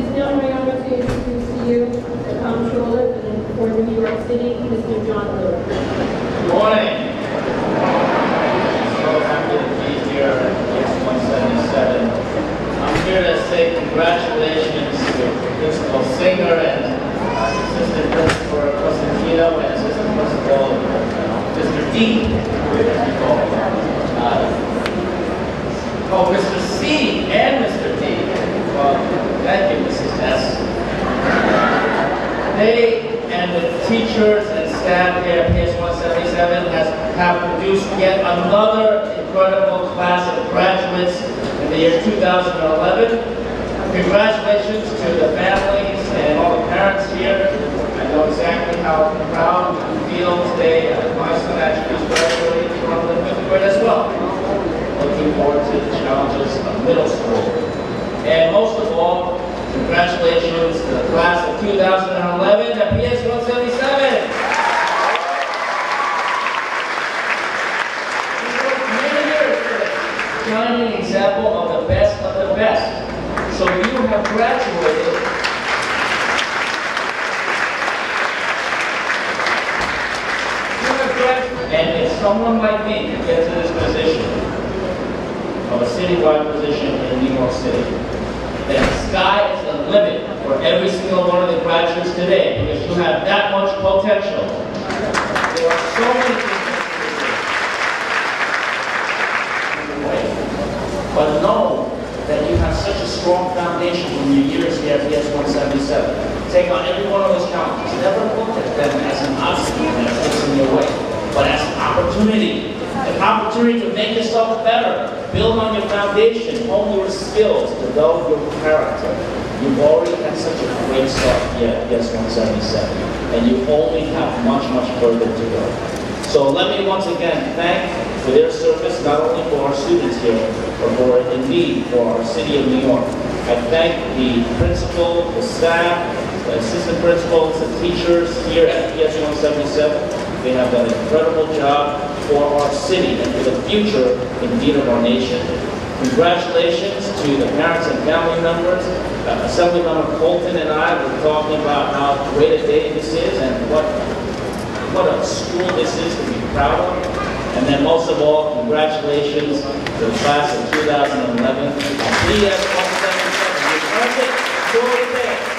It is now my honor to introduce to you the comptroller for New York City, Mr. John Liu. Good morning. So happy to be here at Case 177. I'm here to say congratulations to Principal Singer and Assistant Principal Cosentino and Assistant Principal Mr. D. Uh, Oh, Mr. C and Mr. D. Thank you, Mrs. S. They and the teachers and staff here at PS 177 has, have produced yet another incredible class of graduates in the year 2011. Congratulations to the families and all the parents here. I know exactly how proud you feel today. My son actually is graduating from the fifth grade as well. Looking forward to the challenges of middle school. And most of all, congratulations to the class of 2011 at PS 177. You worked many years shining example of the best of the best. So you have graduated. You have graduated, and if someone like me gets to this position, of a citywide position in New York City, the sky is the limit for every single one of the graduates today because you have that much potential. There are so many things. But know that you have such a strong foundation from your years here at PS 177. Take on every one of those challenges. Never look at them as an obstacle that gets in your way, but as an opportunity. An opportunity to make yourself better, build on your foundation, hone your skills, develop your character. You've already had such a great start here at PS 177, and you only have much, much further to go. So let me once again thank for their service, not only for our students here, but for indeed for our city of New York. I thank the principal, the staff, the assistant principals, the teachers here at PS 177. They have done an incredible job for our city and for the future, indeed, of our nation. Congratulations to the parents and family members. Uh, Assemblymember Colton and I were talking about how great a day this is and what what a school this is to be proud of. And then most of all, congratulations to the class of 2011. PS 177.